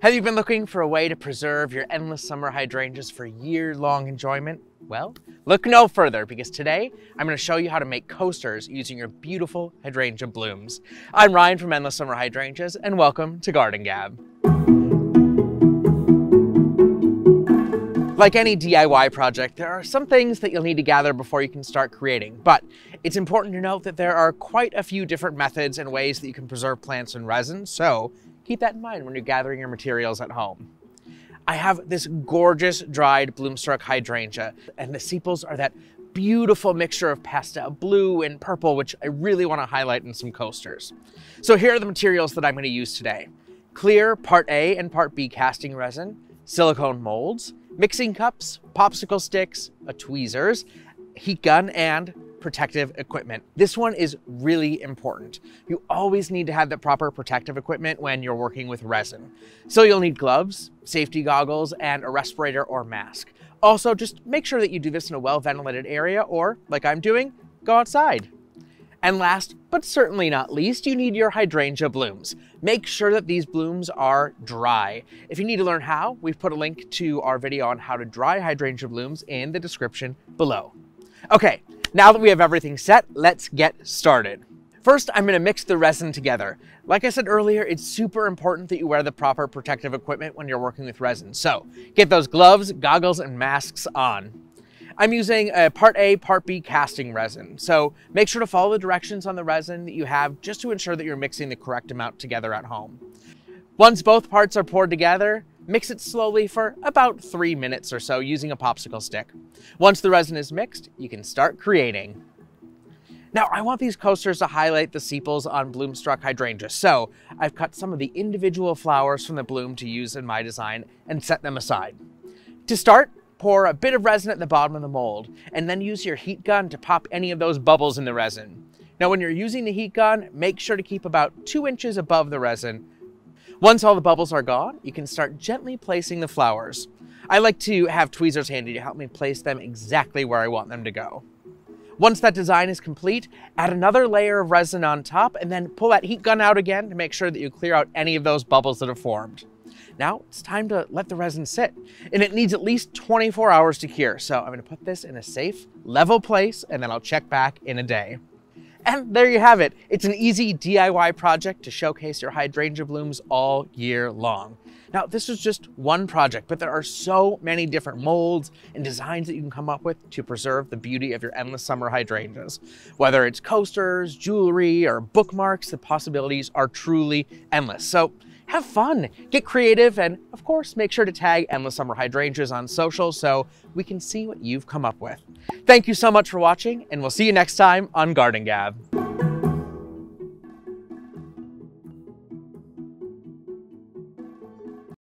Have you been looking for a way to preserve your endless summer hydrangeas for year-long enjoyment? Well, look no further because today I'm going to show you how to make coasters using your beautiful hydrangea blooms. I'm Ryan from Endless Summer Hydrangeas and welcome to Garden Gab. Like any DIY project, there are some things that you'll need to gather before you can start creating, but it's important to note that there are quite a few different methods and ways that you can preserve plants in resin, so keep that in mind when you're gathering your materials at home. I have this gorgeous dried bloomstruck hydrangea, and the sepals are that beautiful mixture of pastel blue and purple, which I really want to highlight in some coasters. So here are the materials that I'm going to use today. Clear Part A and Part B casting resin, silicone molds, mixing cups, popsicle sticks, a tweezers, heat gun, and protective equipment. This one is really important. You always need to have the proper protective equipment when you're working with resin. So you'll need gloves, safety goggles, and a respirator or mask. Also, just make sure that you do this in a well-ventilated area or, like I'm doing, go outside. And last, but certainly not least, you need your hydrangea blooms. Make sure that these blooms are dry. If you need to learn how, we've put a link to our video on how to dry hydrangea blooms in the description below. Okay, now that we have everything set, let's get started. First, I'm gonna mix the resin together. Like I said earlier, it's super important that you wear the proper protective equipment when you're working with resin. So get those gloves, goggles, and masks on. I'm using a part A, part B casting resin. So make sure to follow the directions on the resin that you have just to ensure that you're mixing the correct amount together at home. Once both parts are poured together, mix it slowly for about three minutes or so using a popsicle stick. Once the resin is mixed, you can start creating. Now, I want these coasters to highlight the sepals on Bloomstruck hydrangea, so I've cut some of the individual flowers from the bloom to use in my design and set them aside. To start, Pour a bit of resin at the bottom of the mold, and then use your heat gun to pop any of those bubbles in the resin. Now when you're using the heat gun, make sure to keep about two inches above the resin. Once all the bubbles are gone, you can start gently placing the flowers. I like to have tweezers handy to help me place them exactly where I want them to go. Once that design is complete, add another layer of resin on top and then pull that heat gun out again to make sure that you clear out any of those bubbles that have formed. Now it's time to let the resin sit and it needs at least 24 hours to cure. So I'm gonna put this in a safe, level place and then I'll check back in a day. And there you have it. It's an easy DIY project to showcase your hydrangea blooms all year long. Now, this is just one project, but there are so many different molds and designs that you can come up with to preserve the beauty of your endless summer hydrangeas. Whether it's coasters, jewelry, or bookmarks, the possibilities are truly endless. So have fun, get creative, and of course, make sure to tag Endless Summer Hydrangeas on social so we can see what you've come up with. Thank you so much for watching, and we'll see you next time on Garden Gab.